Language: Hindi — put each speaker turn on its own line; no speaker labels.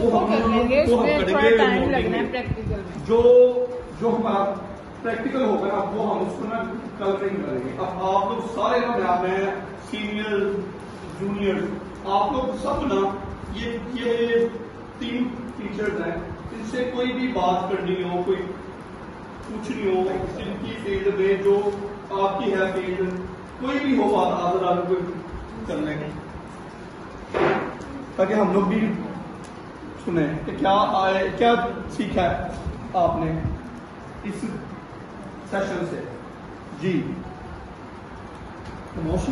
वो हम
कर लेंगे
वो हम करेंगे,
टाइम लगना है प्रैक्टिकल में।
जो जो हमारा प्रैक्टिकल होगा ना वो हम उसको ना कल नहीं करेंगे। अब आप लोग सारे ना मैम हैं सीनियर जूनियर आप लोग सब ना ये ये तीन टीचर्स हैं इनसे कोई भी बात करनी हो कोई पूछनी हो जिनकी फ़ील्ड में जो आपकी है फ़ील्ड कोई भी हो बात आदर आदर कोई कर लेंगे ताकि हम लोग भी सुने कि क्या आए क्या सीखा है आपने इस सेशन से? जी। प्रमोशन